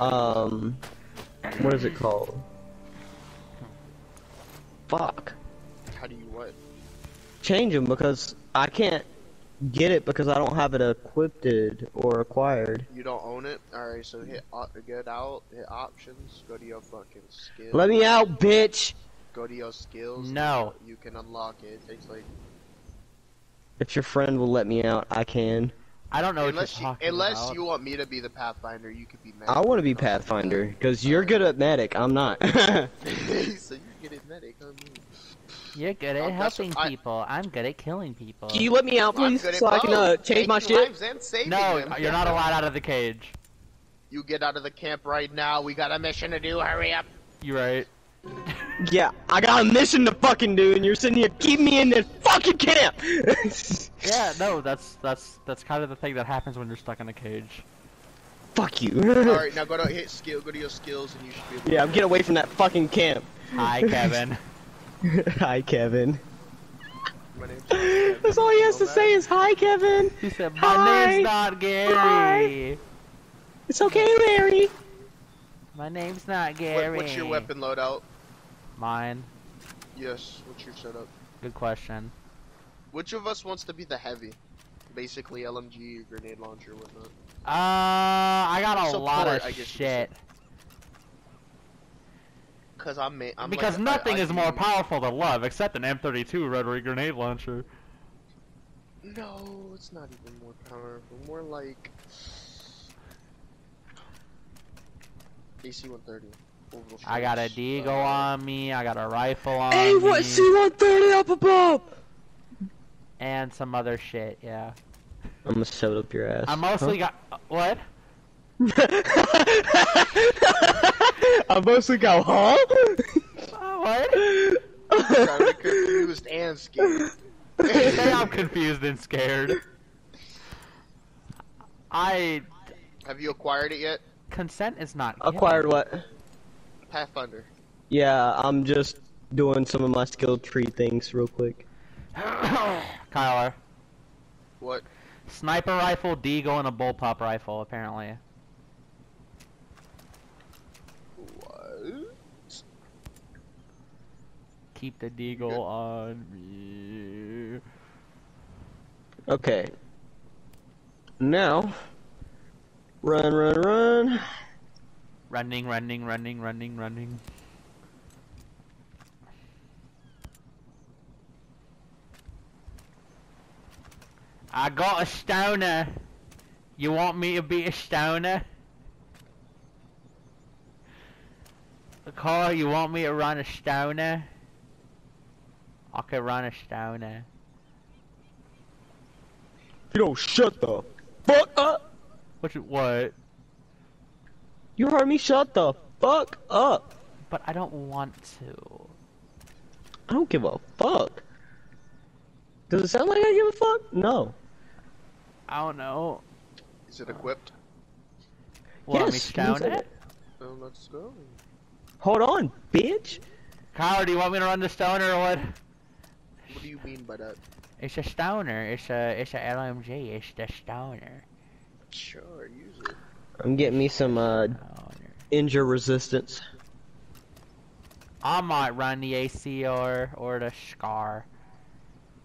um, what is it called? Fuck. How do you what? Change them because I can't get it because I don't have it equipped or acquired. You don't own it? Alright, so hit op get out, hit options, go to your fucking skills. Let me out, bitch! Go to your skills. No. You can unlock it. It takes like If your friend will let me out, I can. I don't know what unless you're you unless about. you want me to be the pathfinder, you could be mad. I want to be Pathfinder because you're good at medic. I'm not. so you're good at medic, huh? me? You're good at Oh, that's- helping I- people. I'm good at killing people. Can you let me out, please, good at so I can uh, both. change my Taking shit? lives and saving no, them. you're not allowed out of the cage. You get out of the camp right now. We got a mission to do. Hurry up. You right? Yeah, I got a mission to fucking do, and you're sitting here keeping me in this fucking camp. Yeah, no, that's that's that's kind of the thing that happens when you're stuck in a cage. Fuck you. Alright, now go to hit skill. Go to your skills, and you should be able. Yeah, I'm getting away from that fucking camp. Hi, Kevin. hi, Kevin. My Kevin. That's all he has to Know say is hi, Kevin. He said, "My Hi. name's not Gary. It's okay, Larry. My name's not that? Gary." What, what's your weapon loadout? Mine. Yes. What's your setup? Good question. Which of us wants to be the heavy? Basically, LMG, grenade launcher, whatnot. Uh, I got a Support, lot I of shit. Cause I'm, I'm because like, nothing I, I is more powerful than love, except an M32 rotary grenade launcher. No, it's not even more powerful. More like AC-130. Orbital I got a strikes, deagle uh, on me. I got a rifle on Hey, me. what? C-130 up above. and some other shit. Yeah. I'm gonna shove it up your ass. I mostly got uh, what? I mostly go, huh? Uh, what? Kinda confused and scared. Say I'm confused and scared. I Have you acquired it yet? consent is not Acquired what? Pathfinder. Yeah, I'm just doing some of my skill tree things real quick. Kyler. What? Sniper rifle, deagle, and a bullpup rifle. Apparently. What? Keep the deagle on me. Okay. Now, run, run, run. Running, running, running, running, running. I got a stoner. You want me to be a stoner? Carl, you want me to run a stoner? I could run a stoner. You don't shut the fuck up. What? You, what? You heard me. Shut the fuck up. But I don't want to. I don't give a fuck. Does it sound like I give a fuck? No. I don't know. Is it equipped? Want me Yes, you can say stoner? that. Oh, let's go. Hold on, bitch. Kyle, do you want me to run the stoner or what? What do you mean by that? It's a stoner. It's a it's a LMG. It's the stoner. Sure, use it. I'm getting me some uh injure resistance. I might run the ACR or or the Scar.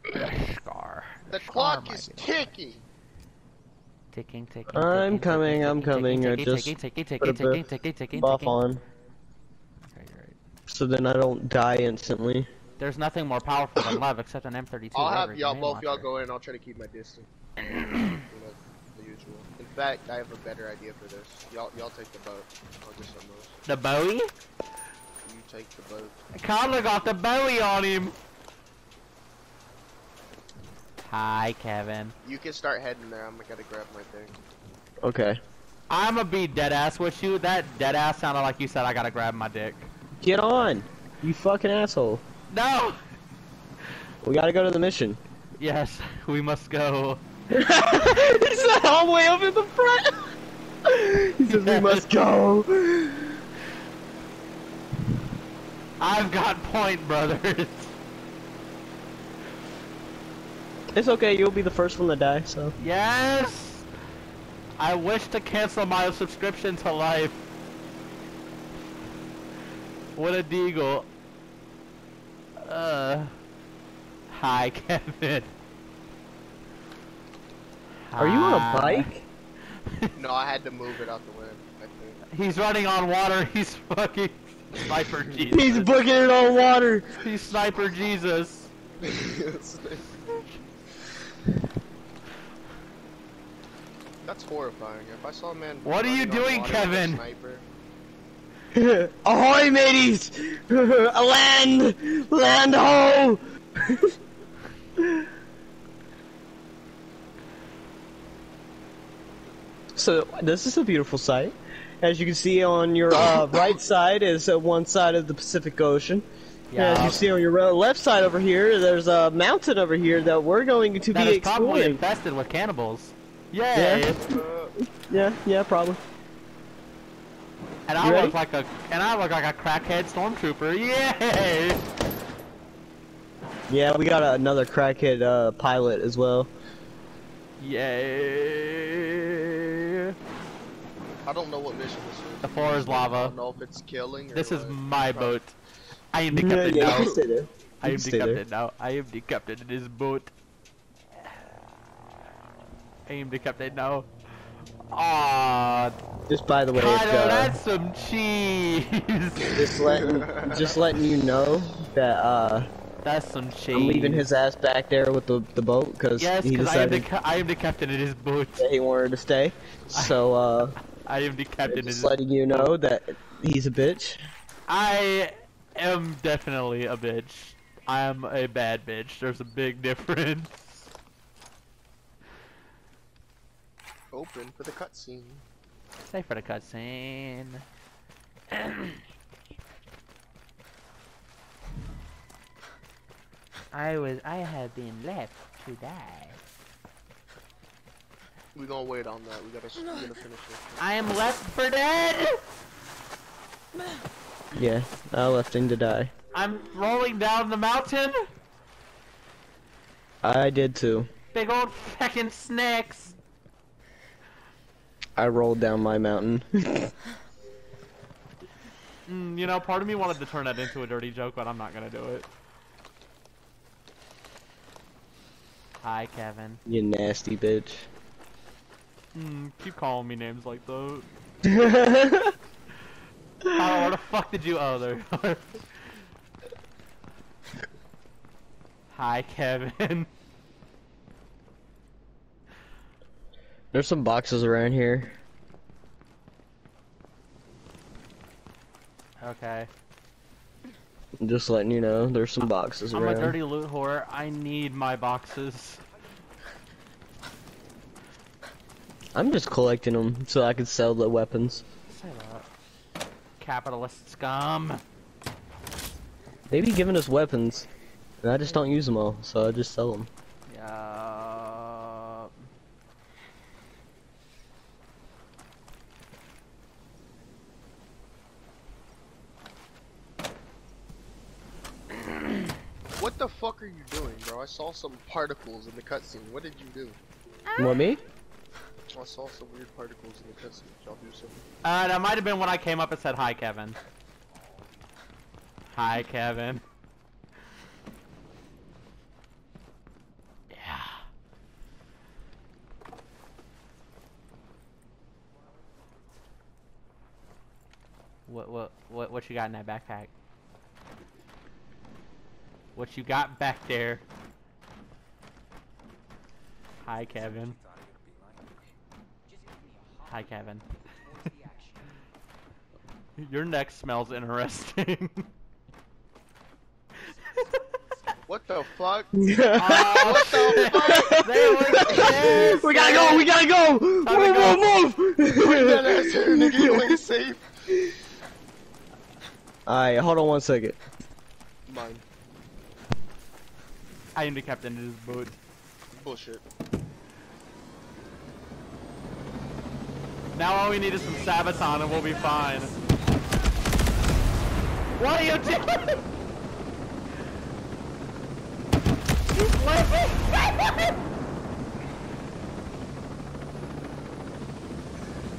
The Scar. The Scar clock might is be- ticking. ticking, ticking. I'm coming, ticking, I'm coming, ticking, I ticking, just ticking, ticking, put a ticking, bit ticking, ticking, Buff ticking. on, Okay, right. so then I don't die instantly. There's nothing more powerful than love except an M32. I'll have y'all both y'all go in. I'll try to keep my distance. You know, the usual. In fact, I have a better idea for this. Y'all, y'all take the boat. I'll get some of those. The Bowie? You take the boat. Connor got the Bowie on him. Hi, Kevin. You can start heading there. I'm gonna grab my thing. Okay. I'ma be dead ass with you. That dead ass sounded like you said I gotta grab my dick. Get on, you fucking asshole. No! We gotta go to the mission. Yes, we must go. he said all the way up in the front. he says we must go. I've got point, brothers. It's okay, you'll be the first one to die, so. Yes! I wish to cancel my subscription to life. What a deagle. Uh. Hi, Kevin. Are you on a ah, bike? No, I had to move it out the way. He's running on water. He's fucking sniper Jesus. He's booking it on water. He's sniper Jesus. That's horrifying. If I saw a man. What are you doing, water Kevin? Sniper, Ahoy, mateys! land! Land ho! So, this is a beautiful sight. As you can see on your uh, right side is uh, one side of the Pacific Ocean. Yeah. As you see on your left side over here, there's a mountain over here that we're going to that be is probably exploring. infested with cannibals. Yay! Yeah. Yeah, yeah, probably. And I You ready? look like a and I look like a crackhead stormtrooper. Yay! Yeah, we got another crackhead uh, pilot as well. Yay! I don't know what mission this is. The floor is I lava. don't know if it's killing or This is what. my boat. I am the captain yeah, you now. can stay there. I am the stay there. captain now. I am the captain in this boat. I am the captain now. Ah. Just by the way, Kylo, it's, uh, that's some cheese. just letting just letting you know that uh, that's some cheese. I'm leaving his ass back there with the the boat because Yes, he because I am the ca- I am the captain in his boat. that he wanted to stay. So uh, I am the captain in just letting you know that he's a bitch. I am definitely a bitch. I am a bad bitch. There's a big difference. Open for the cutscene. Stay for the cutscene. I was I have been left to die. We gonna wait on that. We gotta, we gotta finish this. I am left for dead. Yeah, I left him to die. I'm rolling down the mountain. I did too. Big old fucking snakes. I rolled down my mountain. Mm, you know, part of me wanted to turn that into a dirty joke, but I'm not gonna do it. Hi, Kevin. you nasty bitch. Mm, keep calling me names like those. Oh, where the fuck did you? Oh, there. Hi, Kevin. There's some boxes around here. Okay. Just letting you know, there's some boxes I'm around. a dirty loot whore. I need my boxes. I'm just collecting them so I can sell the weapons. Say that. Capitalist scum. They be giving us weapons, and I just don't use them all, so I just sell them. Yeah. What the fuck are you doing, bro? I saw some particles in the cutscene. What did you do? What me? I saw some weird particles in the cutscene. Y'all do something? Uh, that might have been when I came up and said hi, Kevin. Hi, Kevin. Yeah. What what what what you got in that backpack? What you got back there? Hi, Kevin. Hi, Kevin. Your neck smells interesting. What the fuck? oh, What the fuck? They we gotta go! We gotta go! Move! Time to Move! Bring that Move! ass here, nigga. You ain't safe. Alright, hold on one second. Mine. I am the captain in this boat. Bullshit. Now all we need is some Sabaton and we'll be fine. What are you doing? You flipping?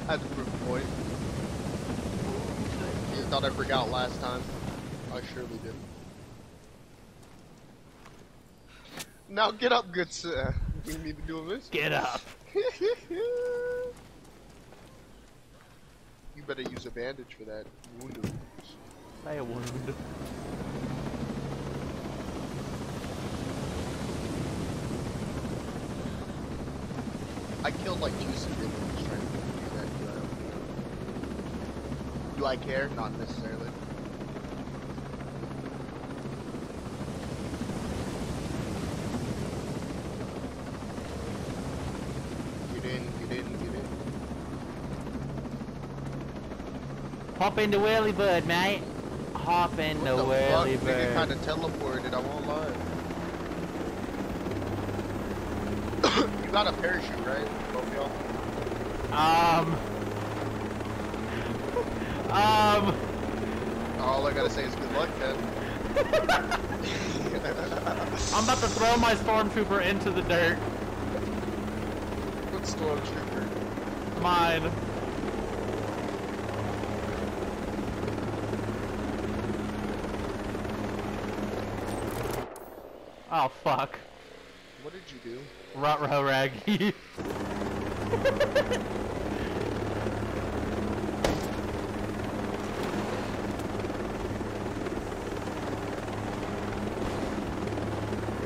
That's a proof point. You thought I forgot last time. I surely did. Now get up, good sir. We need to doing this. Get up. you better use a bandage for that wound. Say a wound. I killed like two civilians trying to do that. Uh, do I care? Not necessarily. Get in, get in, get in. Hop in the whirly bird, mate. Hop in What the, the fuck? whirly Nigga bird. kinda teleported, I won't lie. you got a parachute, right? Both y'all? Um. Um. All I gotta say is good luck, then. I'm about to throw my stormtrooper into the dirt. What stormtrooper? Mine. Oh fuck. What did you do? Rutro Raggy.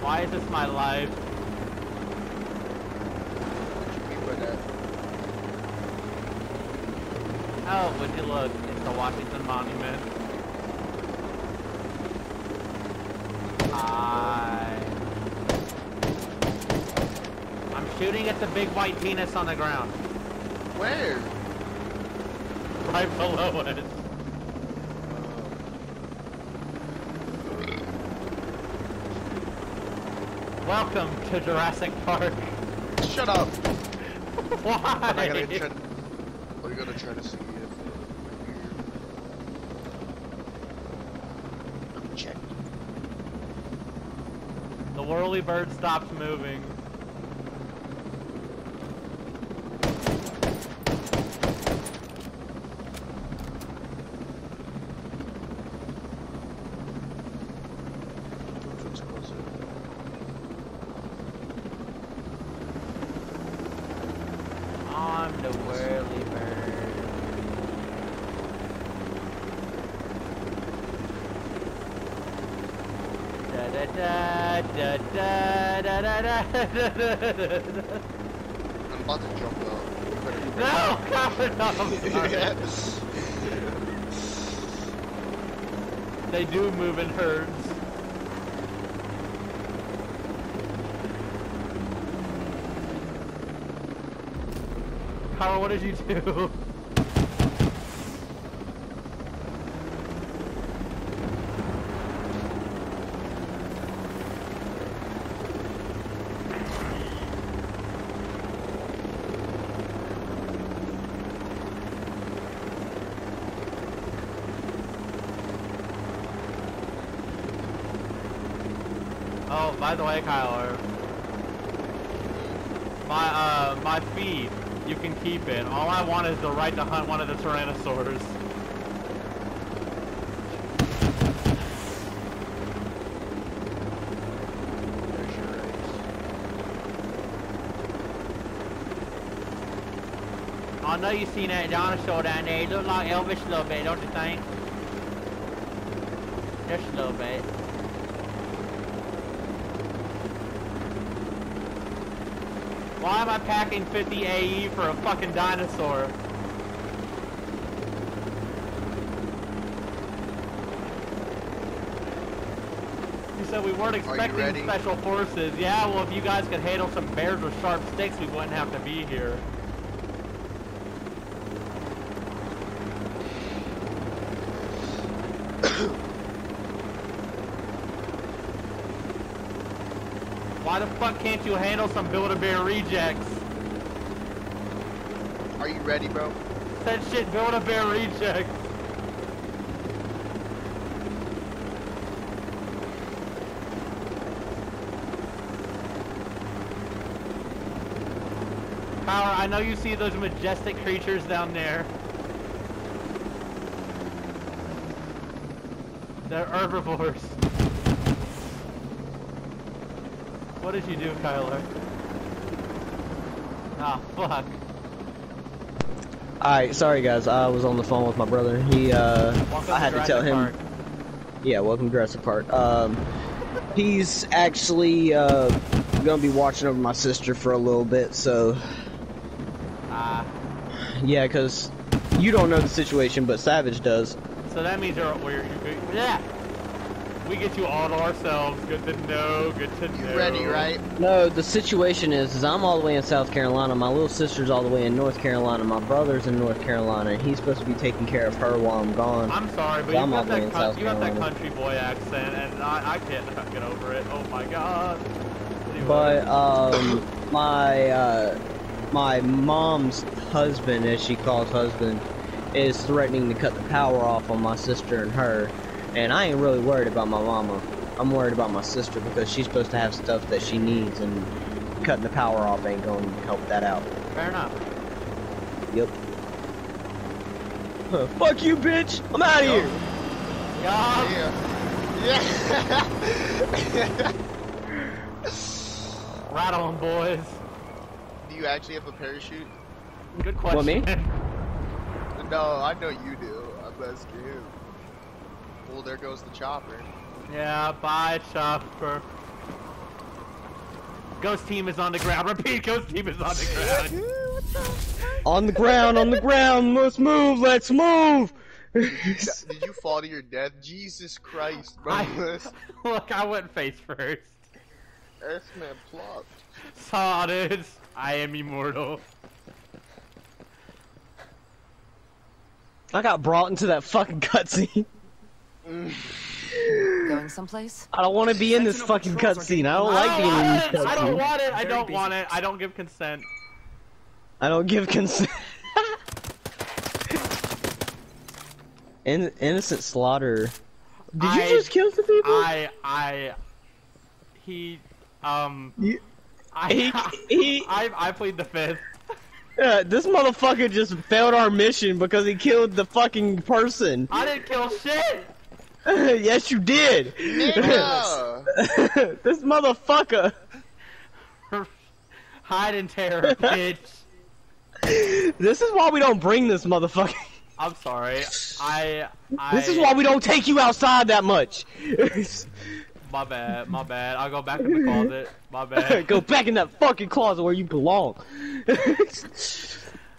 Why is this my life? What you mean by that? Oh, would you look? It's the Washington Monument. Hi. I'm shooting at the big white penis on the ground. Where? Right below it. Welcome to Jurassic Park. Shut up! Why? But I gotta try. We're gonna try to see if. I'm checking. The whirly bird stops moving. I'm about to jump though. You better be No, God, no, I'm sorry. Yes. They do move in herds. Carl, what did you do? Oh, by the way, Kyler, my uh my feed, you can keep it. All I want is the right to hunt one of the tyrannosaurs. I know you seen that dinosaur down there. He look like Elvis a little bit, don't you think? Just a little bit. Why am I packing 50 AE for a fucking dinosaur? You said we weren't expecting special forces. Yeah, well, if you guys could handle some bears with sharp sticks, we wouldn't have to be here. Why the fuck can't you handle some Build-A-Bear rejects? Are you ready, bro? That shit Build-A-Bear rejects. Power, I know you see those majestic creatures down there. They're herbivores. What did you do, Kyler? Ah, fuck. Alright, sorry guys, I was on the phone with my brother. He, uh, Welcome I had to Jurassic tell him. Park. Yeah, welcome to Jurassic Park. Um, he's actually, uh, gonna be watching over my sister for a little bit, so, Ah, yeah, cause you don't know the situation, but Savage does. so that means you're, we're, you're, yeah. We get you all to ourselves. Good to know. Good to You know. ready, right? No, the situation is, is I'm all the way in South Carolina, my little sister's all the way in North Carolina, my brother's in North Carolina, and he's supposed to be taking care of her while I'm gone. I'm sorry, but I'm you all got that in coun- South you got that country boy accent, and I, I can't get over it. Oh my god. Anyway. But um, my uh, my mom's husband, as she calls husband, is threatening to cut the power off on my sister and her. And I ain't really worried about my mama. I'm worried about my sister because she's supposed to have stuff that she needs, and cutting the power off ain't going to help that out. fair enough. Yep. Huh, fuck you, bitch! I'm out of here. Yeah. Yeah. Yeah. on, boys. Do you actually have a parachute? Good question. What, me? No, I know you do. I'm asking you. Well, there goes the chopper. yeah, bye, chopper. Ghost team is on the ground. Repeat, ghost team is on the ground. On the ground, on the ground. Let's move. Let's move. Did you fall to your death? Jesus Christ, bro. I- Look, I went face first. man plopped. Saw this. I am immortal. I got brought into that fucking cutscene. Going someplace? I don't want to be in this fucking cutscene. I don't like being in this cutscene. I don't cutscene. want it. I don't busy. want it. I don't give consent. I don't give consent. In innocent slaughter. Did you just kill some people? I I he um You- I he, he, I I plead the fifth. uh, this motherfucker just failed our mission because he killed the fucking person. I didn't kill shit. yes, you did. Nigga! this motherfucker. Hide in terror, bitch. This is why we don't bring this motherfucker. I'm sorry. I I This is why we don't take you outside that much. my bad, my bad. I'll go back in the closet. My bad. Go back in that fucking closet where you belong.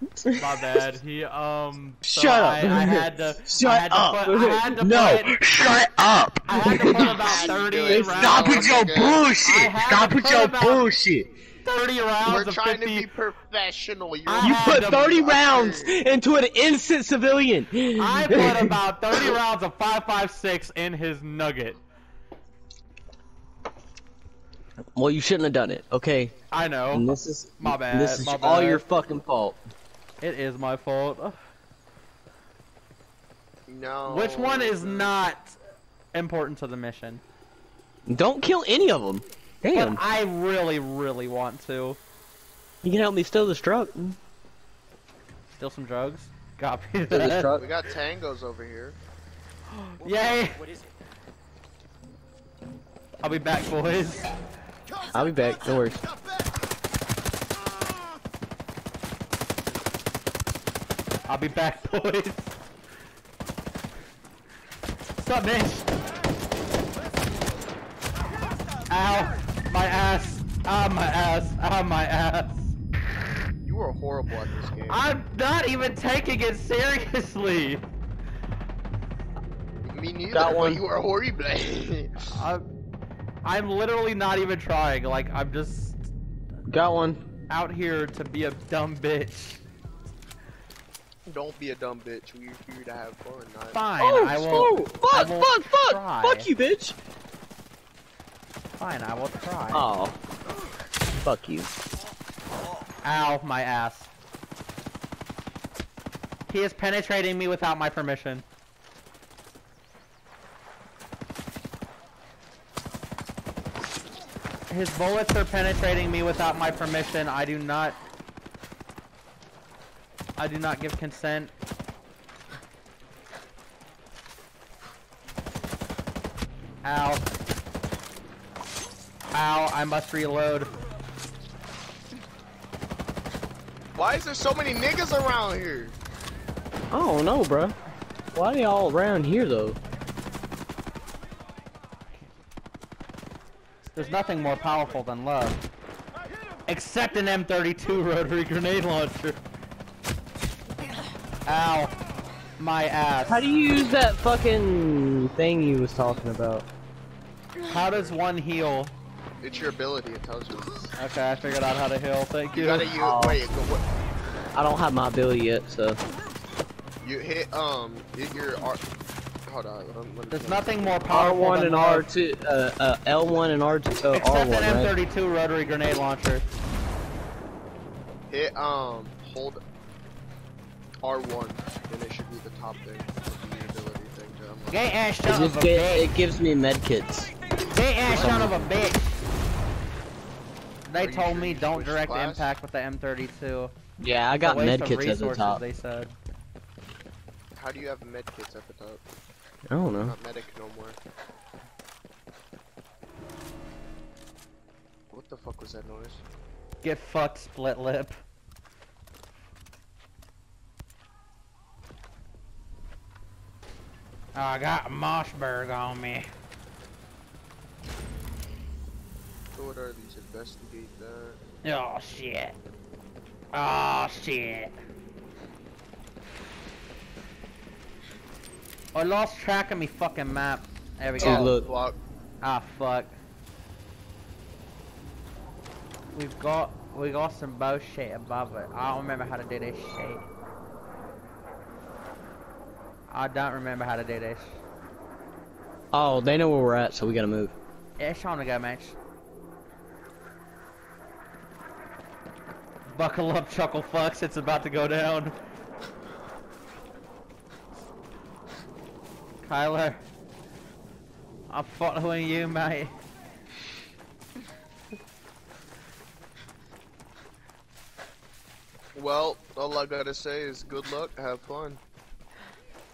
My bad. He um so Shut I, up. I had to Shut I had to up. Put, I had to no, put, shut up. I had to put about 30 do rounds. Stop with your bullshit. Stop with your bullshit. 30 rounds We're of trying 50 to be professional. You're You put to- 30 rounds into an innocent civilian. I put about 30 rounds of 5.56 in his nugget. Well, you shouldn't have done it, okay? I know. And this is My bad, This is my all bad. your fucking fault. It is my fault. No. Which one is not important to the mission? Don't kill any of them. Damn. But I really, really want to. You can help me steal this truck. Steal some drugs? Copy that. truck. We got tangos over here. Yay! What is it? I'll be back, boys. I'll be back. No worries. I'll be back, boys. What's up, Mitch? Ow! My ass! Ow, my ass! Ow, my ass! You were horrible at this game. I'm not even taking it seriously! Me neither. Got one. You are horrible. I'm, I'm literally not even trying. Like, I'm just Got one. out here to be a dumb bitch. Don't be a dumb bitch. We're here to have fun. Not... Fine, Oh, I oh, won't. fuck, I won't fuck, fuck, try. fuck you, bitch. Fine, I will try. Oh, fuck you. Ow, my ass. He is penetrating me without my permission. His bullets are penetrating me without my permission. I do not... I do not give consent. Ow. Ow, I must reload. Why is there so many niggas around here? I don't know, bro. Why are they all around here though? There's nothing more powerful than love. Except an M32 rotary grenade launcher. Ow. My ass. How do you use that fucking thing you was talking about? How does one heal? It's your ability, it tells you. Okay, I figured out how to heal. Thank You you. gotta use. Oh. Wait, go, what, I don't have my ability yet, so. you hit um hit your R. Hold on. Let me, There's let nothing more powerful R1 than and love. R2, uh, uh, L1 and R2, uh, Except R1, an? M32 rotary grenade launcher. Hit um hold R1, and it should be the top thing. of the ability thing to unlock. Gay ass It, son of a get, bitch. it gives me medkits. Gay ass son of a bitch. They told sure me don't direct class? impact with the M32. Yeah, I got waste med of kits at the resources, top. They said. How do you have medkits at the top? I don't know. Not medic no more. What the fuck was that noise? Get fucked, split lip. Oh, I got Mossberg on me. So what are these? Investigate that. Oh shit. Oh shit. I lost track of me fucking map. There we Dude, go. look. Block. Ah fuck. We've got we got some bullshit above it. I don't remember how to do this shit. I don't remember how to do this. Oh, they know where we're at, so we gotta move. Yeah, it's time to go, mates. Buckle up, chuckle fucks. It's about to go down. Kyler, I'm following you, mate. Well, all I gotta say is good luck, have fun.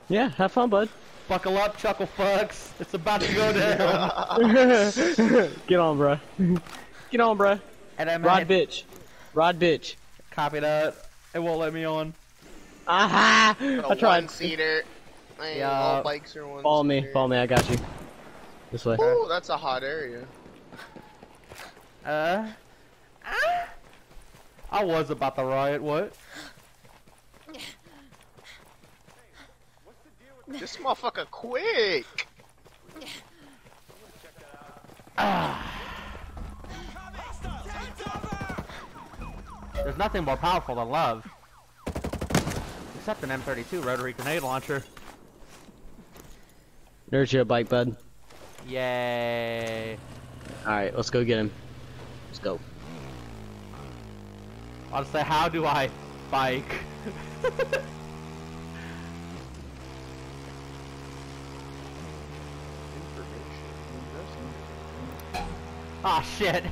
Yeah, have fun, bud. Buckle up, chuckle fucks. It's about to go down. Get on, bruh. Get on, bruh. and then Rod bitch. Rod bitch. Copy that. It won't let me on. Aha! A I tried. one seater. Man, Yeah. all bikes are one Follow me, follow me, I got you. This way. Ooh, that's a hot area. Uh. ah. I was about to riot. What? This motherfucker quick. Ah. There's nothing more powerful than love. Except an M32 rotary grenade launcher. There's your bike, bud. Yay. Alright, let's go get him. Let's go. I'll say, how do I bike? Ah shit.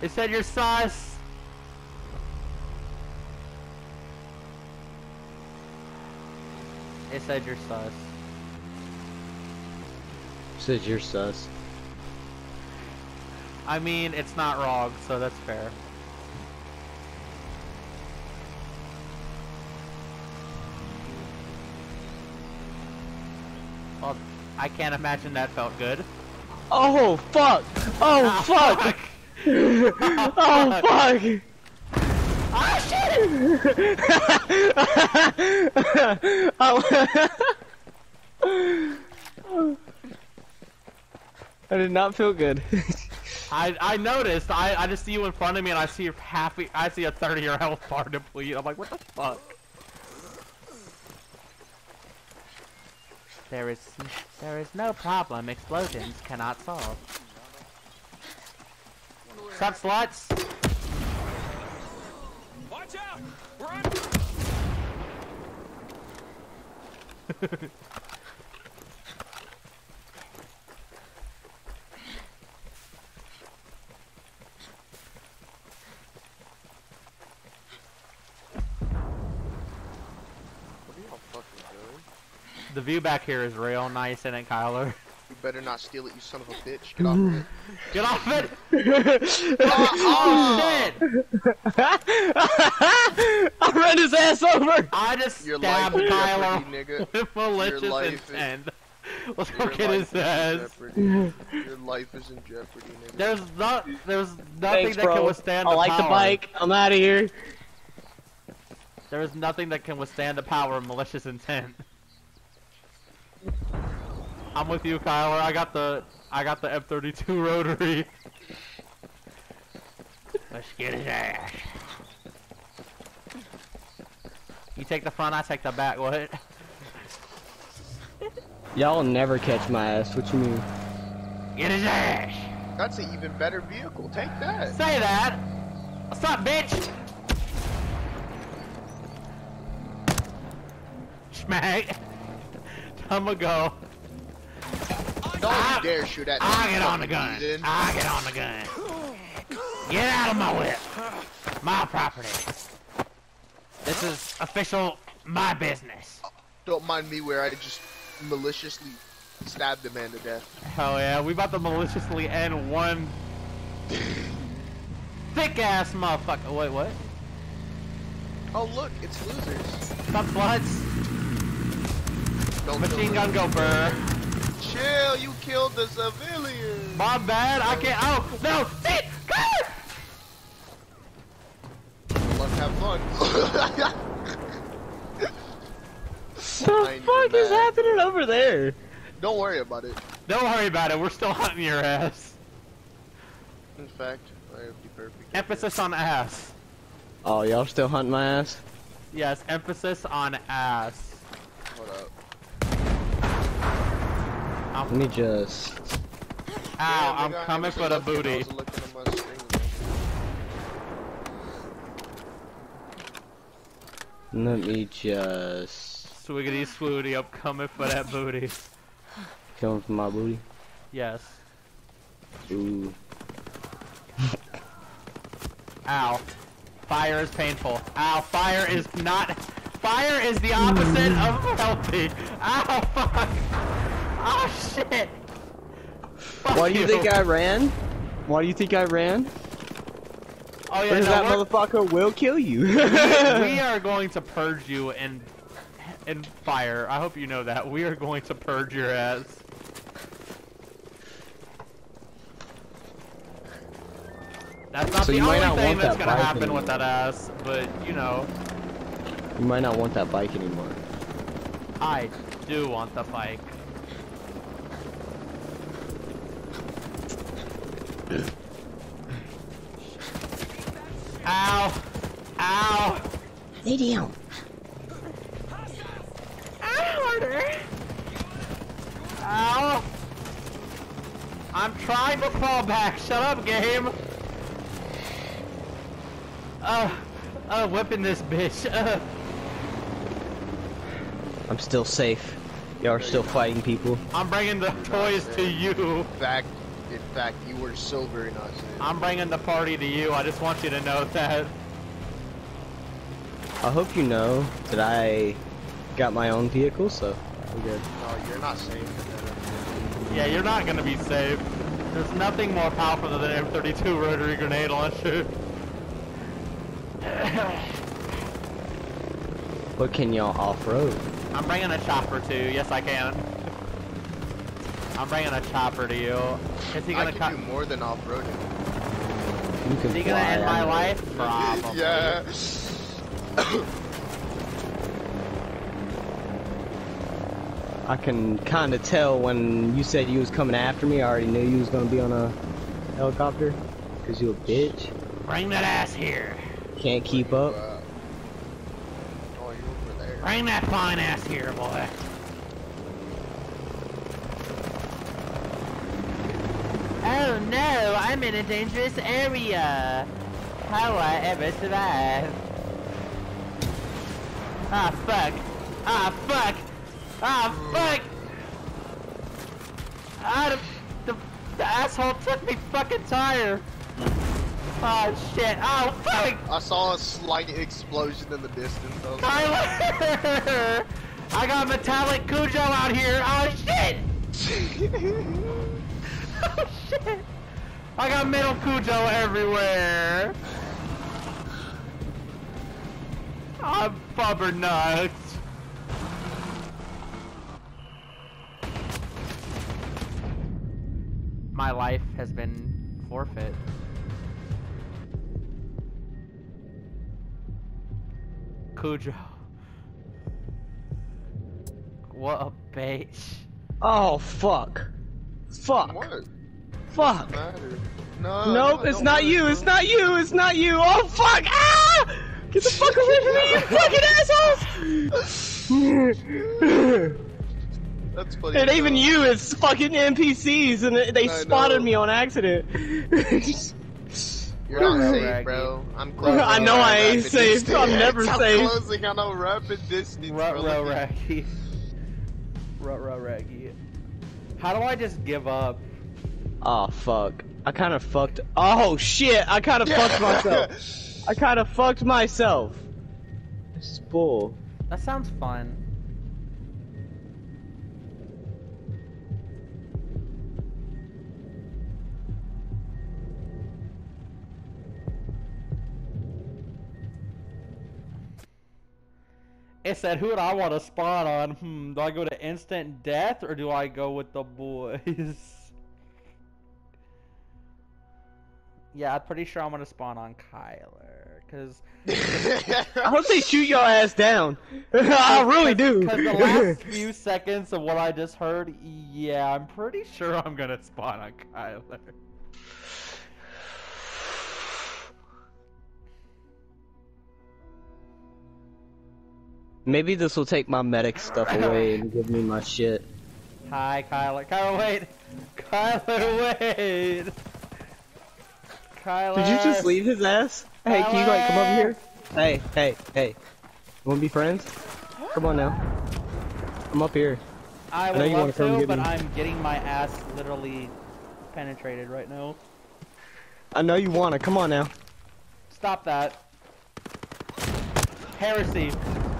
it said you're sus. It said you're sus. Says you're sus. I mean, it's not wrong, so that's fair. Well, I can't imagine that felt good. Oh, fuck! Oh, Ah, fuck! oh, fuck! Ah, shit! I did not feel good. I I noticed. I I just see you in front of me, and I see half. I see a 30 year health bar deplete. I'm like, what the fuck? There is there is no problem explosions cannot solve. Sup, sluts? Watch out! We're on What are y'all fucking doing? The view back here is real nice, isn't it, Kyler? You better not steal it, you son of a bitch. Get off of it. Get off it! Oh, shit! I ran his ass over. I just Your life stabbed in Kyler jeopardy, nigga. with malicious life is- intent. Let's go Your get his ass. Your life is in jeopardy, nigga. There's not, there's nothing Thanks, that bro. can withstand I the like power. the bike. I'm out of here. There's nothing that can withstand the power of malicious intent. I'm with you, Kyler. I got the, I got the F32 rotary. Let's get his ass. You take the front, I take the back. What? Y'all never catch my ass. What you mean? Get his ass. That's an even better vehicle. Take that. Say that. What's up, bitch? Smack. I'ma go. Don't I- you dare shoot at me. I get on the gun. heathen. I get on the gun. Get out of my whip. My property. This is official my business. Don't mind me where I just maliciously stabbed the man to death. Hell yeah, we about to maliciously end one thick ass motherfucker. Wait, what? Oh look, it's losers. Some bloods. Don't Machine gun go burr. Chill, you killed the civilian. My bad. I can't. Oh no! Sit. Come. Luck, have fun. The fuck is mad. happening over there? Don't worry about it. Don't worry about it. We're still hunting your ass. In fact, I would be perfect. Emphasis on ass. Oh, y'all still hunting my ass? Yes, emphasis on ass. Hold up. Let me just. Ow! Damn, I'm coming for the booty. was looking at my strings, man. Let me just. Swiggity swooty, I'm coming for that booty. Coming for my booty. Yes. Ooh. Ow. Fire is painful. Ow, fire is not. Fire is the opposite of healthy. Ow, fuck. Oh, shit. Fuck Why do you think I ran? Why do you think I ran? Oh, yeah, Because no, that we're- motherfucker will kill you. we are going to purge you and and fire. I hope you know that. We are going to purge your ass. That's not So the only thing that's that gonna bike happen with that ass, but you know, You might not want that bike anymore. I do want the bike. Ow! Ow! Lay down. Harder! Ow! I'm trying to fall back. Shut up, game. Uh, uh, whipping this bitch. Uh, I'm still safe. Y'all are still fighting people. I'm bringing the toys to you. In fact, in fact, you were so very not safe. I'm bringing the party to you. I just want you to know that. I hope you know that I got my own vehicle, so we're good. No, you're not safe. Yeah, you're not gonna be safe. There's nothing more powerful than an M32 rotary grenade launcher. what can y'all off-road? I'm bringing a chopper to you. Yes, I can. I'm bringing a chopper to you. Is he gonna can cut? do more than off-roading. You can Is he gonna end my I life? Probably. yeah. I can kind of tell when you said you was coming after me. I already knew you was gonna be on a helicopter. Cause you a bitch. Bring that ass here. Can't keep up. Wow. Oh, you're over there. Bring that fine ass here, boy. Oh no, I'm in a dangerous area. How will I ever survive? Ah fuck. Ah fuck. Ah fuck. Ah the, the, the asshole took me fucking tire. Oh shit. Oh fuck. I saw a slight explosion in the distance. I Tyler! I got metallic Cujo out here. Oh shit! oh shit! I got metal Cujo everywhere. I'm bubber nuts. My life has been forfeit. Cujo. What a bitch. Oh fuck. Fuck. What? Fuck. Matter. No. Nope, no, it's don't not matter, you. It's not you. It's not you. Oh fuck! Ah! Get the fuck away from me, you fucking assholes! That's funny. and as even you, it's fucking NPCs, and they I spotted know. me on accident. You're not safe, Raggy. bro. I'm closing. I know I ain't safe. distance. I'm never I'm safe. closing on a rapid distance, Rut bro. row Look at- raggy. Rut row raggy. How do I just give up? oh fuck! I kind of fucked. Oh shit! I kind of fucked myself. I kind of fucked myself. This is bull. That sounds fun. It said, who would I want to spawn on? Hmm, do I go to instant death or do I go with the boys? yeah, I'm pretty sure I'm going to spawn on Kyler. Because I hope they shoot your ass down. I really do. Because the last few seconds of what I just heard, yeah, I'm pretty sure I'm gonna spawn on Kyler. Maybe this will take my medic stuff away and give me my shit. Hi, Kyler. Kyler, wait! Kyler, wait! Kyler! Did you just leave his ass? Hey, can you like come over here? Hey, hey, hey. You wanna be friends? Come on now. I'm up here. I know would you wanna love to, but me. I'm getting my ass literally penetrated right now. I know you wanna. Come on now. Stop that. Heresy.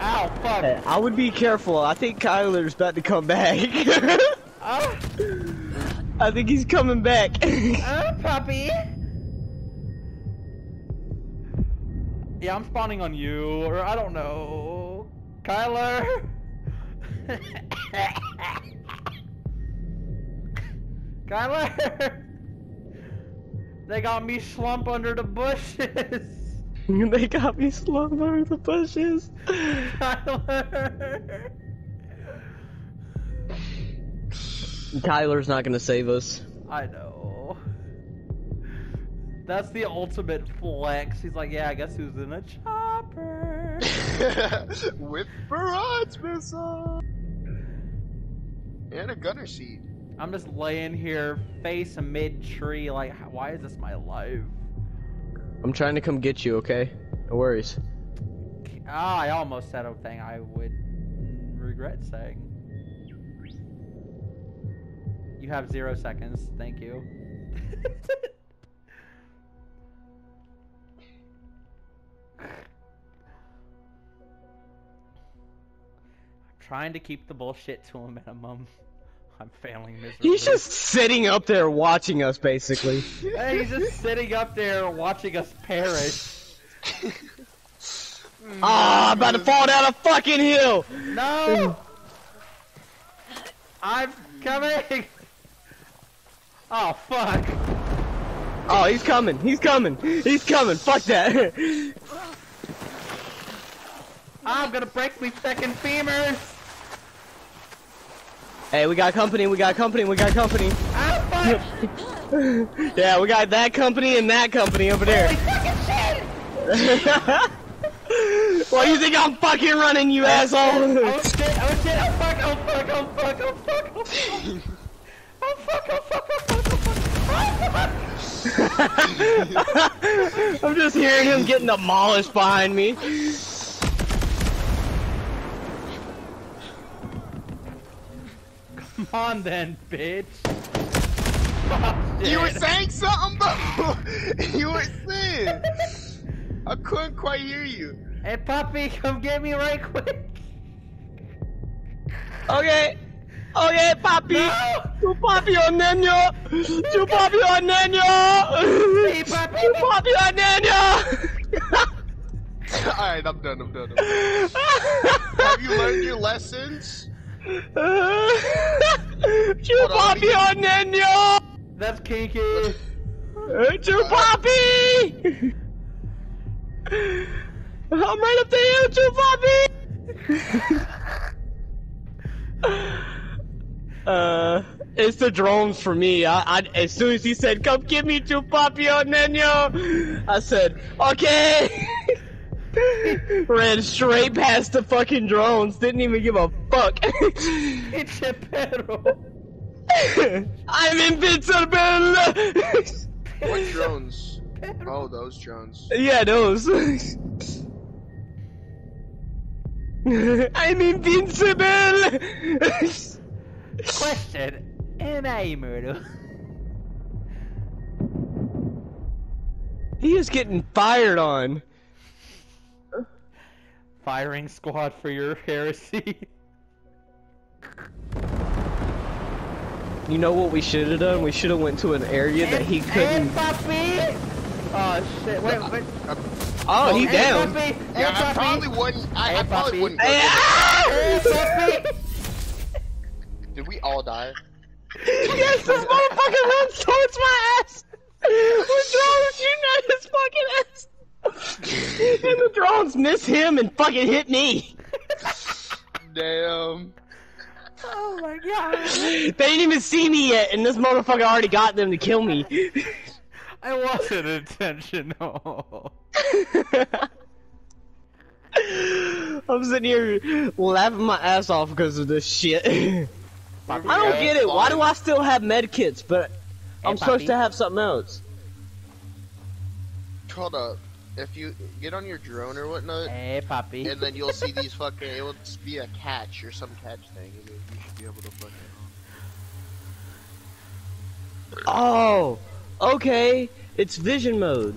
Ow, fuck. Hey, I would be careful. I think Kyler's about to come back. Ah, I think he's coming back. ah, puppy. Yeah, I'm spawning on you, or I don't know. Kyler! Kyler! They got me slump under the bushes! they got me slumped under the bushes. Kyler! Kyler's not gonna save us. I know. That's the ultimate flex. He's like, yeah, I guess who's in a chopper? With barrage missile and a gunner seat. I'm just laying here, face mid tree, like, why is this my life? I'm trying to come get you, okay? No worries. Ah, I almost said a thing I would regret saying. You have zero seconds. Thank you. I'm trying to keep the bullshit to a minimum. I'm failing miserably. He's just sitting up there watching us, basically. Hey, he's just sitting up there watching us perish. Ah, I'm about to fall down a fucking hill. No! I'm coming! Oh, fuck. Oh, he's coming. He's coming. He's coming. Fuck that. I'm gonna break my second femurs! Hey, we got company. We got company. We got company. Fuck! yeah, we got that company and that company over there. Holy fucking shit! Why you think I'm fucking running, you asshole? Oh, oh shit, oh shit, oh fuck, oh fuck, oh fuck, oh fuck, oh fuck! Oh fuck, oh fuck, oh fuck, oh fuck! Oh fuck! I'm just hearing him getting demolished behind me. Come on then, bitch! You were saying something, bro. you were saying. I couldn't quite hear you. Hey puppy, come get me right quick! Okay. Okay, papi. Tu papi o niño. Tu papi o niño. Hey, papi. Tu papi o niño. Alright, I'm done, I'm done. I'm done. Have you learned your lessons? Hold on, let me papi o niño. That's kinky. Tu papi. I'm right up to you, tu papi. Uh, it's the drones for me. I, I, as soon as he said, "Come give me tu papio neno," I said, "Okay." Ran straight past the fucking drones. Didn't even give a fuck. It's a perro. I'm invincible. What drones? Oh, those drones. yeah, those. I'm invincible. Question. Am I immortal? he is getting fired on. Firing squad for your heresy. You know what we should have done? We should have went to an area that he couldn't. Hey, puppy! Oh shit! Wait, wait. Oh, he Hey, down. puppy! Yeah, hey, I probably wouldn't. I, I probably puppy. wouldn't. Go Hey, there. ah! Hey, puppy! Did we all die? Yes, this motherfucker runs towards my ass. The drones shooting at his fucking ass. And the drones miss him and fucking hit me. Damn. Oh my god! They didn't even see me yet, and this motherfucker already got them to kill me. I wasn't intentional. I'm sitting here laughing my ass off because of this shit. I don't get it. Why do. I still have med kits, but I'm supposed to have something else? Hold up. If you get on your drone or whatnot, eh, Hey, puppy. and then you'll see these fucking. It will just be a catch or some catch thing, and then you should be able to fucking. Oh, okay. It's vision mode.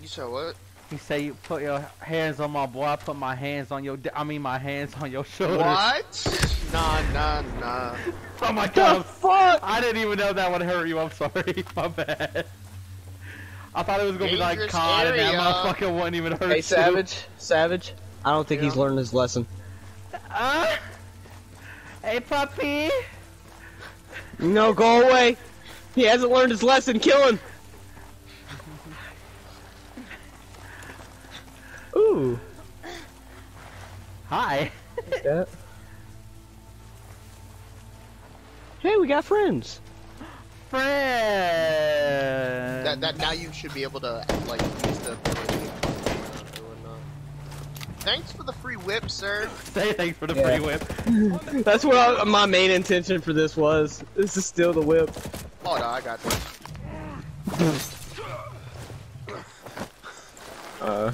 You said what? You say you put your hands on my boy, I put my hands on your. di- I mean, my hands on your shoulders. What? Nah, nah, nah. Oh my The god! fuck? I didn't even know that would hurt you. I'm sorry. My bad. I thought it was gonna be like Dangerous COD, and that motherfucker wouldn't even hurt Hey, you. Savage. Savage. I don't think he's learned his lesson. Uh, hey, puppy. No, go away. He hasn't learned his lesson. Kill him. Ooh. Hi. Hey, we got friends. Friend. That that now you should be able to like use the ability or whatnot. Thanks for the free whip, sir. Say thanks for the Yeah. free whip. That's what I, my main intention for this was. This is still the whip. Oh no, I got this. Uh.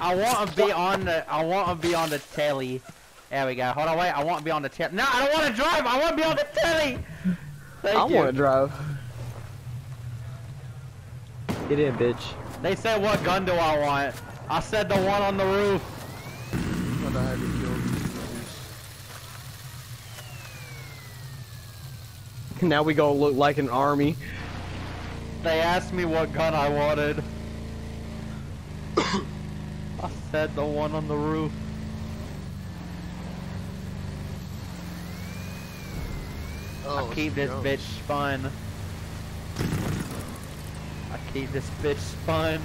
I want to be on the. I want to be on the telly. There we go. Hold on, wait. I want to be on the telly. No, I don't want to drive. I want to be on the telly. Thank I you. want to drive. Get in, bitch. They said, "What gun do I want?" I said the one on the roof. Hold on, I had to kill. Now we gonna look like an army. They asked me what gun I wanted. I said the one on the roof. Oh, I keep this no. bitch spun. I keep this bitch spun.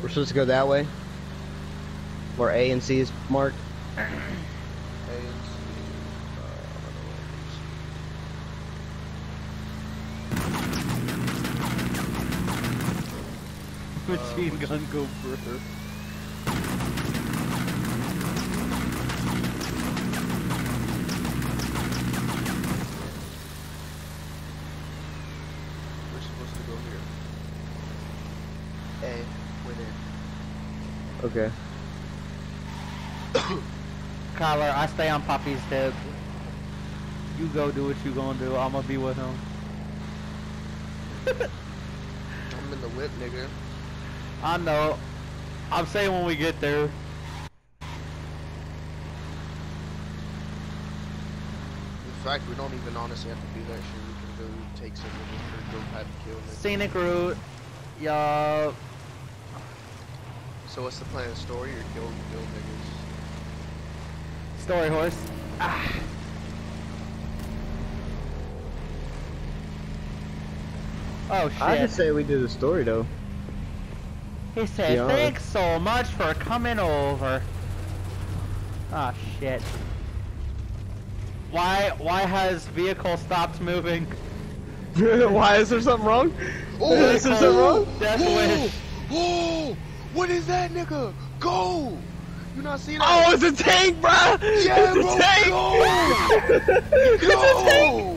We're supposed to go that way. Where A and C is marked. Here. A. Went in. Okay. Kyler, I stay on Poppy's hip. You go do what you gonna do. I'm gonna be with him. I'm in the whip, nigga. I know. I'm saying when we get there. In fact, we don't even honestly have to do that shit. We can go take some of it or go have to kill them. Scenic route. Yup. So what's the plan? Story or kill kill niggas? Story horse. Ah. Oh shit. I just say we do the story though. He said, Yeah. thanks so much for coming over. Ah, shit. Why, why has vehicle stopped moving? Why is there something wrong? Oh, Is there something wrong? Death oh, wish. oh, what is that, nigga? Go! You not see that? Oh, it's a tank, bro! Yeah, it's bro, a tank! Go! He's a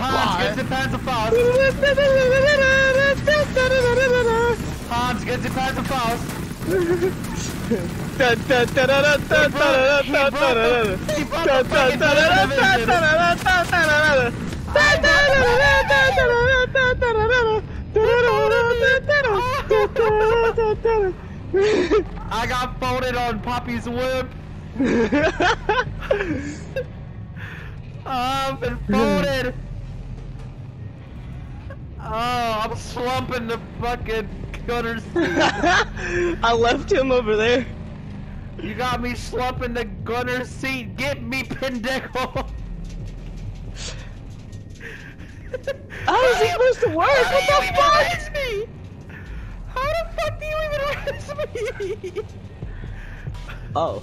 Hans, get the Panzerfaust. Hans, get the Panzerfaust. I got folded on Poppy's whip. I've been folded. Oh, I'm slumping the fucking seat. I left him over there. You got me slumping the gunner seat. Get me, pendejo. How is he supposed to work? What the fuck? Raise me? How the fuck do you even raise me? Oh.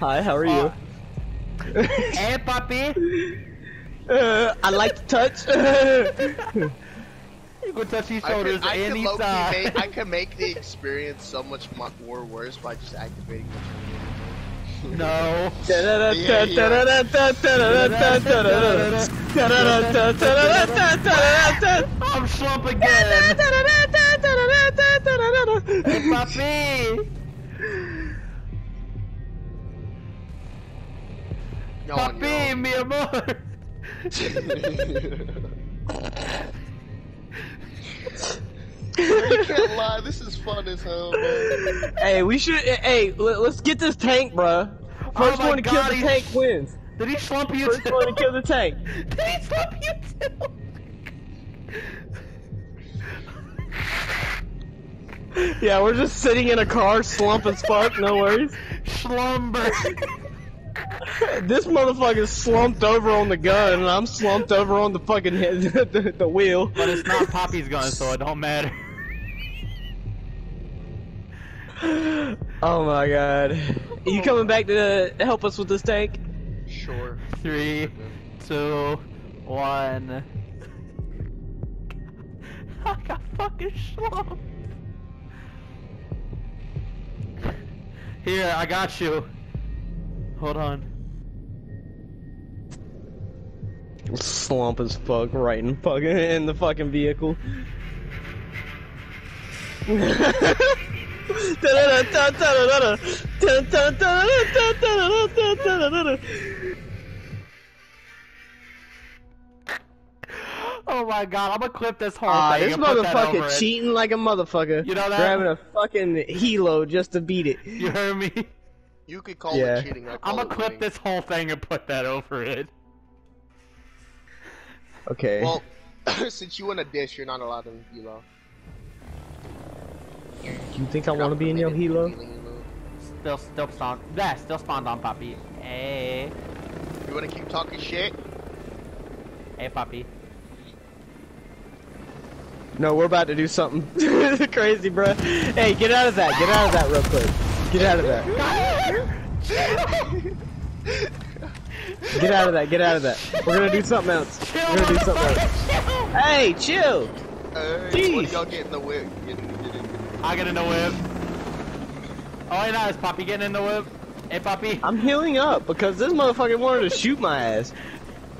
Hi, how are you? hey, puppy. Uh, I like to touch. You can touch these I shoulders can, I can low-key anytime. make, I can make the experience so much mo- more worse by just activating the no. I'm slump again. Hey, puppy. No, Puppy, mi amor. you can't lie, this is fun as hell, man. hey, we should. Hey, let, us get this tank, bruh. Oh First Oh my one to kill the tank wins. Did he slump you First too? one to kill the tank. Did he slump you too? Yeah, we're just sitting in a car, slump as fuck. No worries. Slumber. This motherfucker's slumped over on the gun, and I'm slumped over on the fucking head, the, the wheel. but it's not Poppy's gun, so it don't matter. Oh my god. you coming back to help us with this tank? Sure. Three, two, one. I got fucking slumped. Here, I got you. Hold on. Slump as fuck, right in fucking in the fucking vehicle. Oh my god, I'm gonna clip this whole Ah, thing this and put that over motherfucker it. cheating like a motherfucker. You know that? Grabbing a fucking helo just to beat it. You heard me? You could call Yeah. it cheating. I call I'm gonna clip winning. this whole thing and put that over it. Okay. Well, since you in a dish, you're not allowed to helo. Do you think I want to be in your helo? Still, still spawned. Yeah, still spawned on Poppy. Hey, You wanna keep talking shit? hey, Poppy. No, we're about to do something crazy, bruh. Hey, get out of that. Get out of that real quick. Get out of that. Get out of that. Get out of that. We're gonna do something else. We're gonna do something else. Hey, chill. Hey, what Jeez. y'all get in the whip? Get, get in. I get in the whip. Oh, hey, nice, Poppy getting in the whip. Hey, Poppy. I'm healing up because this motherfucker wanted to shoot my ass.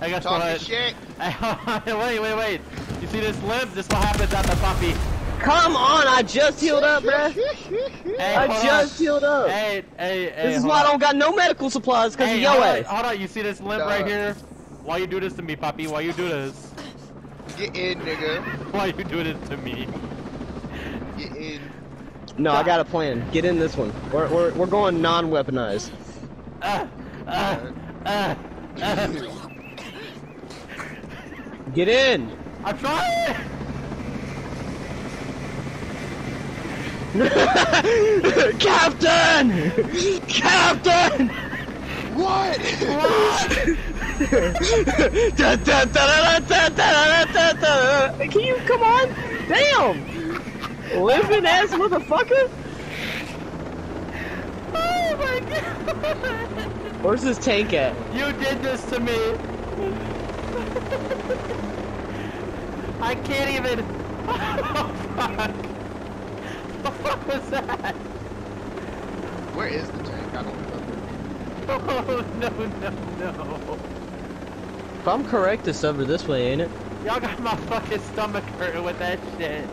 I guess Talking what? shit. Hey, wait, wait, wait. You see this limp? This what happens the puppy Come on, I just healed up, bruh. Hey, I just on. healed up. Hey, hey, hey. This is hold why I don't got no medical supplies because Hey, of your hold ass. hold on, you see this limp Duh. right here? Why you do this to me, puppy? Why you do this? Get in, nigga. Why you do this to me? Get in. No, I got a plan. Get in this one. We're we're we're going non-weaponized. Uh, uh, uh, uh. Get in! I'm trying! Captain! Captain! What? What? Can you come on? Damn! Living ass motherfucker! Oh my god! Where's this tank at? You did this to me! I can't even. Oh, fuck. What the fuck was that? Where is the tank? I don't remember. Oh, no, no, no. If I'm correct, it's over this way, ain't it? Y'all got my fucking stomach hurting with that shit.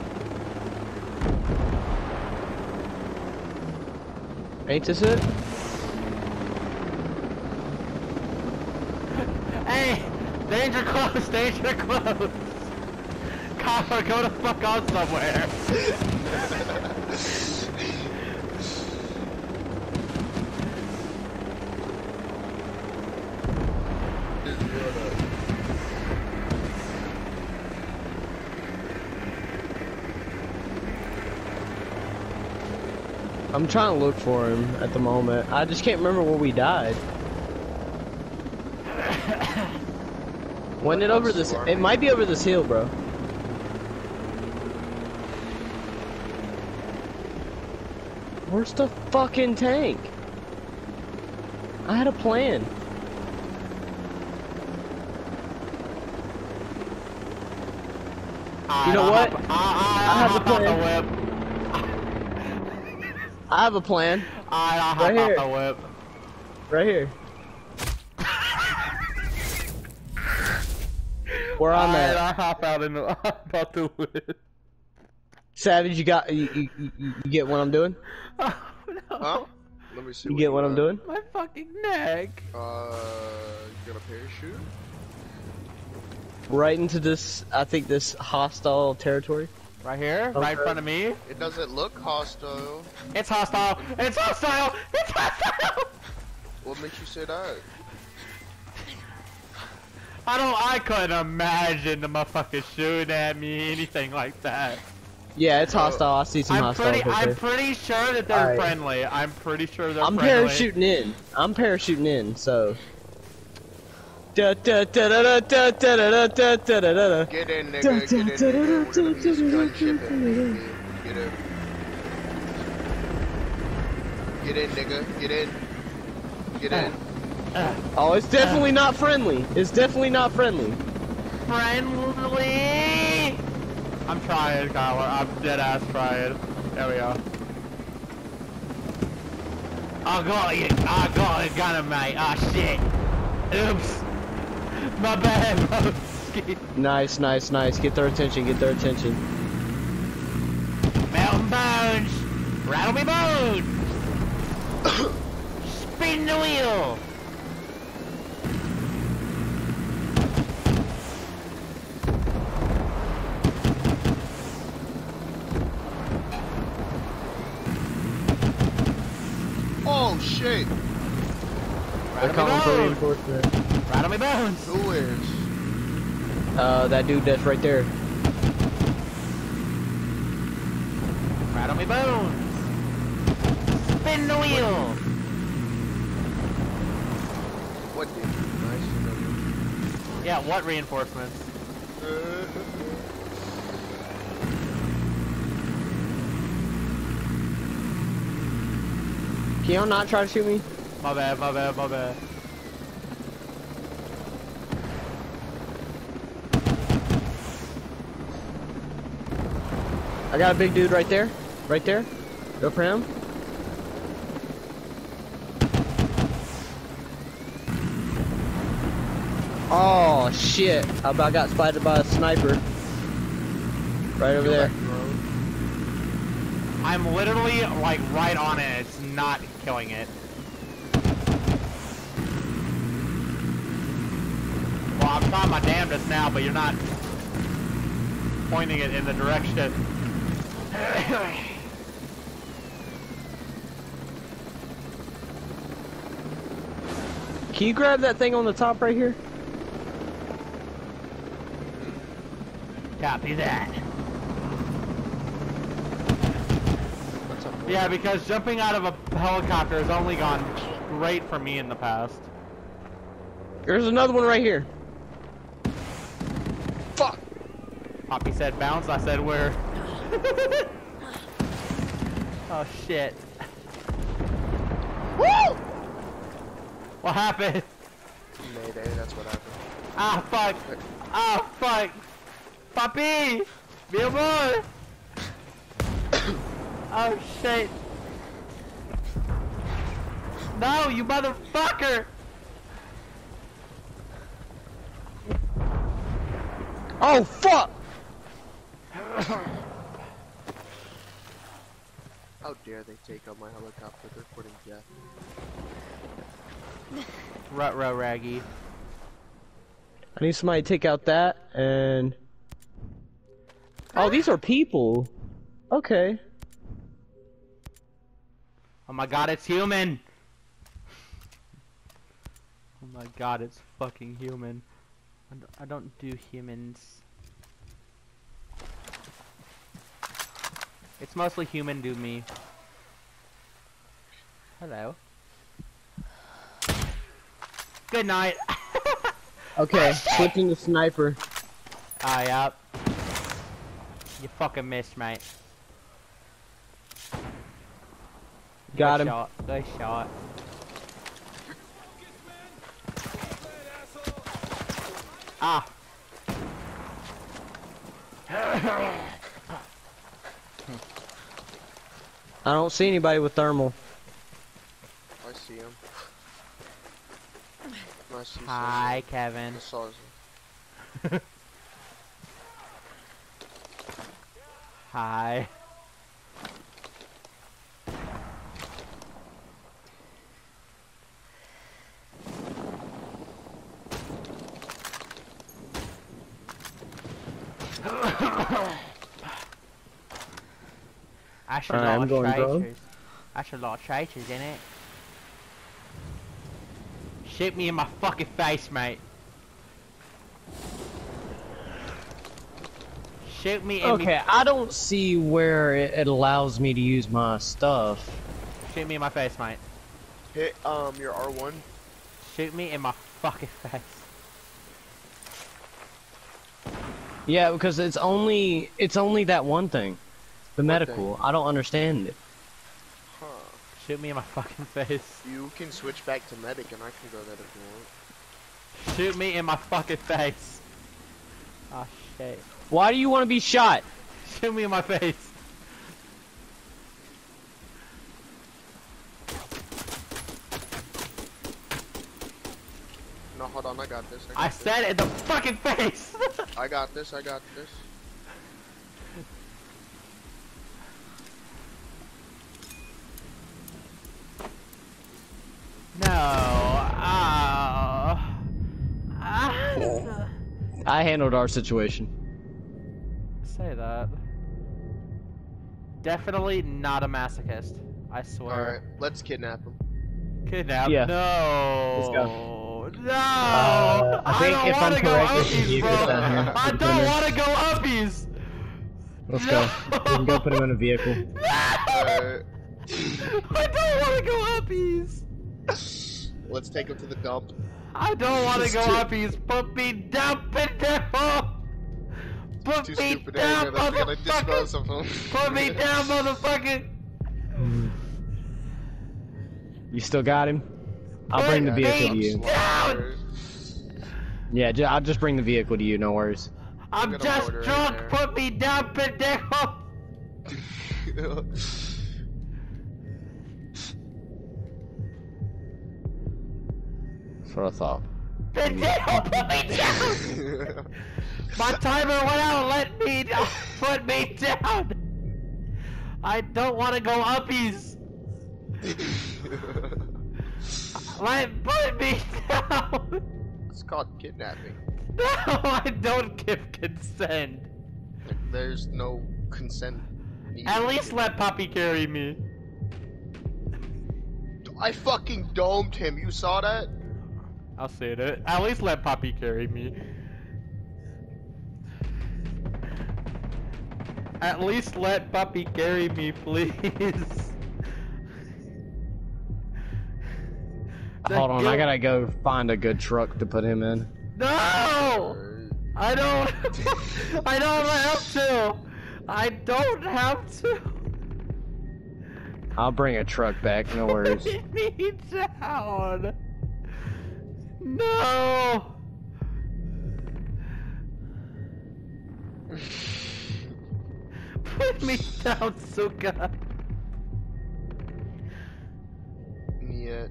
Ain't this it? Hey! Danger close, danger close! Copper, go the fuck on somewhere! Just build up. I'm trying to look for him at the moment. I just can't remember where we died. Wasn't it over this? It might be over this hill, bro. Where's the fucking tank? I had a plan. You know what? I, I, I have a plan. I have a plan. I, I Right here. Right here. Where I'm Alright, at. I hop out in the, hop out the whip. Savage, you got you, you, you, you get what I'm doing? Oh no. Huh? Let me see. You get what you I'm got. doing? My fucking neck. Uh, you got a parachute? Right into this, I think this hostile territory. Right here, right in front of me. It doesn't look hostile. It's hostile. It's hostile. It's hostile. What makes you say that? I don't. I couldn't imagine the motherfucker shooting at me, anything like that. Yeah, it's hostile. I see some I'm hostile. Pretty, I'm pretty sure that they're right. friendly. I'm pretty sure they're I'm friendly. parachuting in. I'm parachuting in, so. Get in, nigga. Get in, nigga. Get in. Get in, nigga. Get in. Get in. Oh, it's definitely not friendly. It's definitely not friendly. Friendly. I'm trying, Kyler. I'm dead ass trying. There we go. I got you. I got it, gun him, mate. Ah, shit. Oops. My bad. Nice, nice, nice. Get their attention. Get their attention. Mountain bones. Rattle me bones. Spin the wheel. Oh shit. They're Rattle calling for me bones. reinforcement. Rattle me bones. Who is? Uh, that dude that's right there. Rattle me bones. Spin the wheel. What did? Nice. Yeah, what reinforcements? Uh, Can y'all not try to shoot me? My bad, my bad, my bad. I got a big dude right there. Right there. Go for him. Oh shit. I about got spotted by a sniper. Right over there. I'm literally like right on it. It's not killing it. Well, I'm trying my damnedest now, but you're not pointing it in the direction. Can you grab that thing on the top right here? Copy that. What's up? boy? Yeah, because jumping out of a helicopter has only gone great for me in the past. There's another one right here. Fuck! Poppy said bounce, I said where. oh shit. Woo! What happened? Mayday, that's what happened. Ah fuck. Ah fuck. Poppy! Be a boy! Oh shit. No, you motherfucker! Oh fuck! How dare they take out my helicopter? They're putting death. Rut row raggy. I need somebody to take out that and. Oh, these are people. Okay. Oh my god, it's human! Oh my god, it's fucking human. I don't, I don't do humans. It's mostly human do me. Hello. Good night. Okay, switching to sniper. Ah, yep. You fucking missed, mate. Got Good him. Shot. Good shot. Ah. I don't see anybody with thermal. I see him. I see Hi, Kevin. I saw him. Hi. I should Alright, I'm lot of going drone. traitors. I should lot of traitors in it. Shoot me in my fucking face, mate. Shoot me in me Okay, I don't see where it, it allows me to use my stuff. Shoot me in my face, mate. Hit um your R1. Shoot me in my fucking face. Yeah, because it's only it's only that one thing, the What medical. I don't understand it. Huh. Shoot me in my fucking face. You can switch back to medic and I can go that if you want. Shoot me in my fucking face. Oh shit. Why do you want to be shot? Shoot me in my face. No, hold on, I got this. I, got I this. said it in the fucking face. I got this, I got this. No. Oh. Ah. I handled our situation. Say that. Definitely not a masochist. I swear. Alright, let's kidnap him. Kidnap? Yeah. No. Let's go. No. Uh, I think don't I'm wanna go correct, there's some uppies, bro. down. I don't want to go uppies. Let's go. We can go put him in a vehicle. Alright, I don't want to go uppies. Let's take him to the dump. I don't want to go too- He's Put me down, pendejo. Put Too me stupid down, anyway, we gotta dispose motherfucker. of him. Put me down, motherfucker. You still got him? I'll bring the vehicle to you. down. Yeah, ju- I'll just bring the vehicle to you. No worries. I'm gonna just order in drunk. there. Put me down, pendejo. That's what I thought. Pendejo, put me down. My timer went out. Let me. Put me down. I don't want to go uppies. Let put me down. it's called kidnapping. No, I don't give consent. There's no consent. needed. At least let Poppy carry me. I fucking domed him. You saw that? I'll say it. At least let Poppy carry me. At least let Poppy carry me, please. Hold on, I gotta go find a good truck to put him in. No! I don't. I don't have to. I don't have to. I'll bring a truck back, no worries. Put me down. No. Put me down, Suka. Yeah.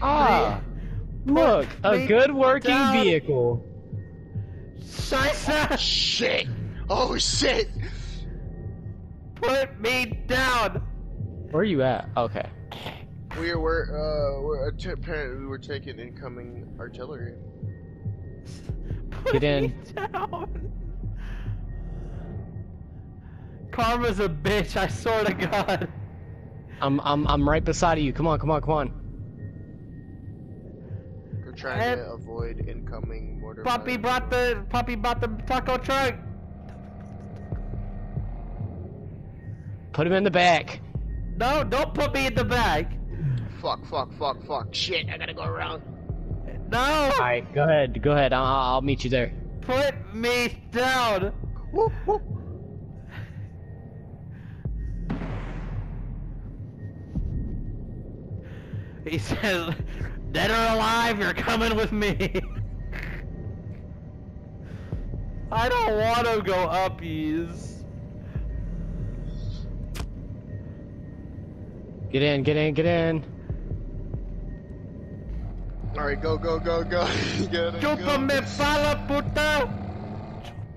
ah! Look, a good working down. vehicle. Scheiße! Shit! Oh shit! Put me down. Where are you at? Okay. We were, uh, we're, att- apparently we were taking incoming artillery. Put Get in. Me down. Karma's a bitch. I swear to God. I'm I'm I'm right beside of you. Come on, come on, come on. We're trying And- to avoid incoming mortar. Poppy fire. brought the Poppy brought the taco truck. Put him in the back. No, don't put me in the bag. Fuck, fuck, fuck, fuck. Shit, I gotta go around. No, Alright, go ahead, go ahead. I'll, I'll meet you there. put me down. Whoop, whoop. He says, "Dead or alive, you're coming with me." I don't want to go uppies. Get in, get in, get in. Alright, go, go, go, go. Gotta go. Chúpame pala, puta.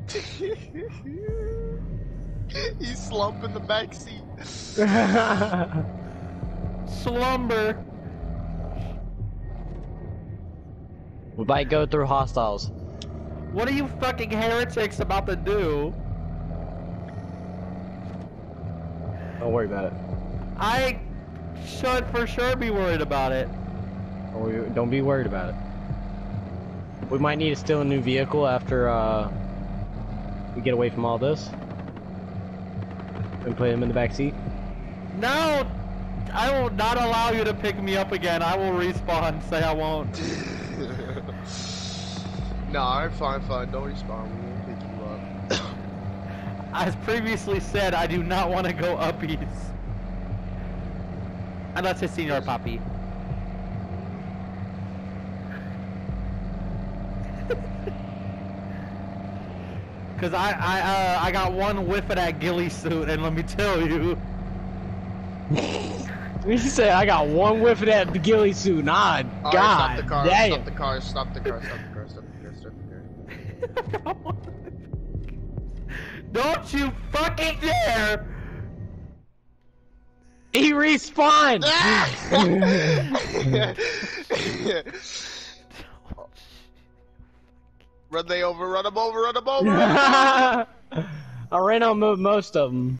He's slumped in the back seat. Slumber. we might go through hostiles. What are you fucking heretics about to do? Don't worry about it. I should for sure be worried about it. Don't Don't be worried about it. We might need to steal a new vehicle after uh, we get away from all this. And put him in the back seat. No, I will not allow you to pick me up again. I will respawn. Say I won't. no, I'm fine, fine. Don't respawn. We won't pick you up. As previously said, I do not want to go uppies. Unless it's Senor Papi. Cause I I uh, I got one whiff of that ghillie suit, and let me tell you, You said I got one whiff of that ghillie suit. Nah, Alright, God stop the car, damn. stop the car, stop the car, stop the car, stop the car, stop the car. don't you fucking dare! He respawned. run they over, run them over, run them over. Run 'em over. I ran on mo- most of them.